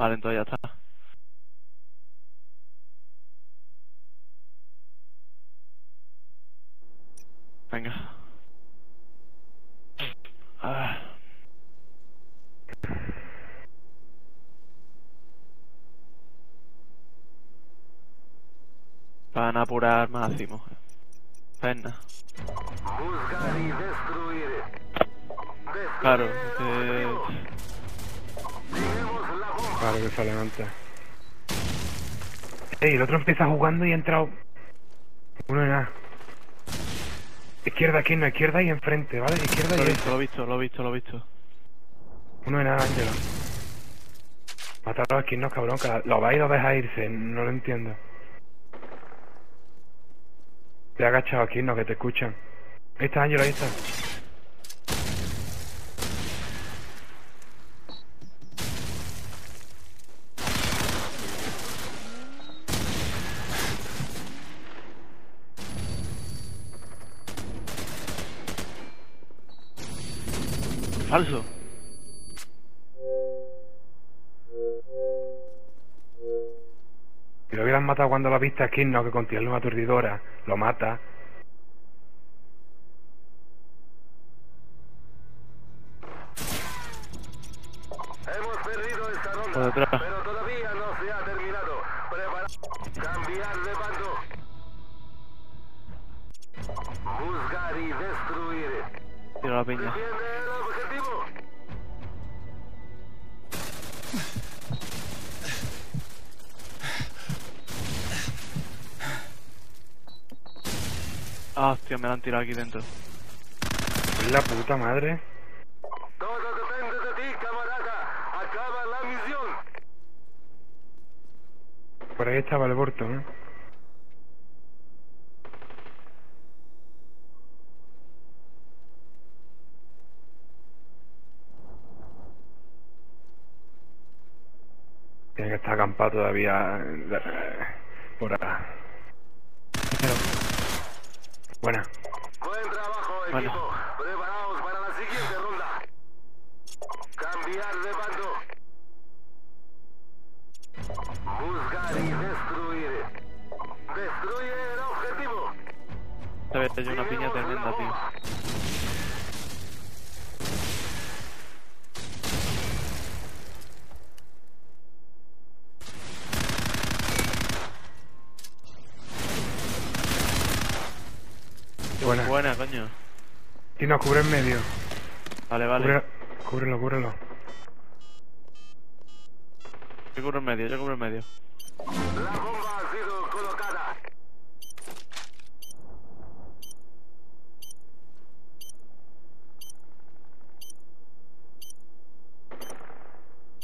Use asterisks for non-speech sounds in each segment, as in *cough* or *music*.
Vale, entonces ya está. Venga. Ah. Van a apurar máximo. Pena. Buscar y destruir. Claro, que... Claro que sale antes. Ey, el otro empieza jugando y ha entrado. Uno en A. Izquierda, aquí no, izquierda y enfrente, ¿vale? Izquierda Lo y he esta. visto, lo he visto, lo he visto, lo he visto. Uno en A, Ángelo. Matarlo aquí, no, cabrón, que lo vais a dejar irse, no lo entiendo. Te he agachado aquí, no, que te escuchan. Ahí está, Ángelo, ahí está. Falso. Si lo hubieran matado cuando lo viste aquí, no, que contiene una aturdidora, lo mata. Hemos perdido esta ronda. Pero todavía no se ha terminado. Prepara. Cambiar de bando. Buscar y destruir. Tiro la piña. Ah, hostia, me la han tirado aquí dentro. La puta madre. Todo depende de ti, camarada. Acaba la misión. Por ahí estaba el borto, ¿no? Tiene que estar acampado todavía eh, por ahí. Buena. Buen trabajo, equipo. Bueno. Preparaos para la siguiente ronda. Cambiar de bando. Buscar y destruir. Destruye el objetivo. Te había hecho una piña tremenda, tío. Buena. Buena, coño. Y nos cubre en medio. Vale, vale. Cubre- cúbrelo, cúbrelo. Yo cubro en medio, yo cubro en medio. La bomba ha sido colocada.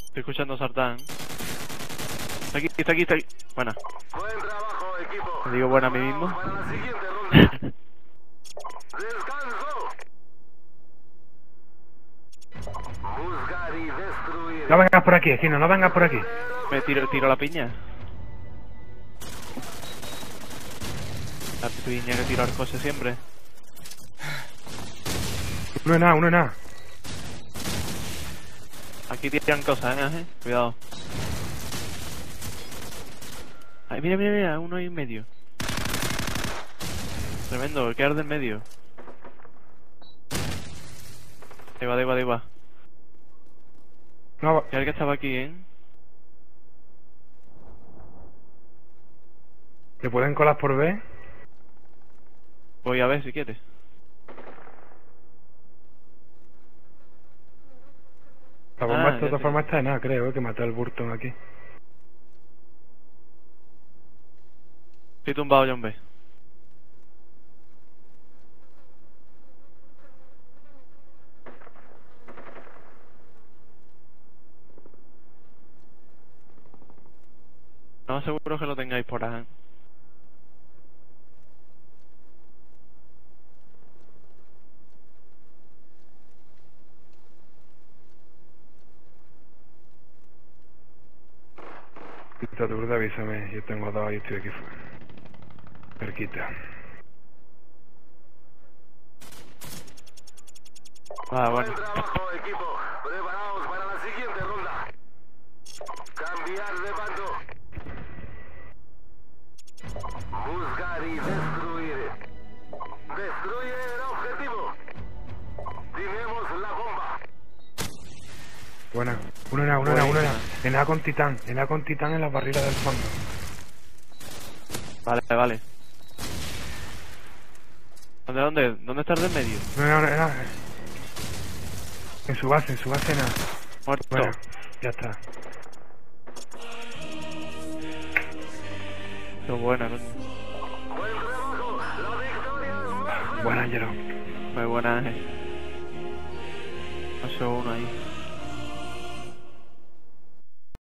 Estoy escuchando Sartán. Está aquí, está aquí, está aquí. Buena. Buen trabajo, equipo. ¿Me digo buena a mí mismo? *laughs* No vengas por aquí, Esquino, no vengas por aquí. Me tiro, tiro la piña. La piña que tiro arcose siempre. Uno en A, uno en A. Aquí tiran cosas, ¿eh? Cuidado. Ay, mira, mira, mira, uno ahí en medio. Tremendo, el que arde en medio. Ahí va, ahí va, ahí va. No, Que alguien estaba aquí, ¿eh? ¿le pueden colar por B? Voy a ver si quieres. La bomba Ah, de ya todas sé. formas está en A, creo, que mató al Burton aquí. Estoy tumbado yo en B. No seguro que lo tengáis por ahí. Está tu avísame, yo tengo dos y estoy aquí fuera. Cerquita. Ah, Buen bueno. trabajo, equipo. Preparaos para la siguiente ronda. Cambiar de bando. Y destruir. Destruye el objetivo. Tenemos la bomba. Buena. Uno era, uno era, uno era. En A con titán. En A con titán en la barrila del fondo. Vale, vale. ¿Dónde, dónde? ¿Dónde está el de en medio? No no era. En su base, en su base en A. Muerto. Bueno, ya está. Qué buena, coño. Buena, Angelo. Muy buena, eh. No sé uno ahí.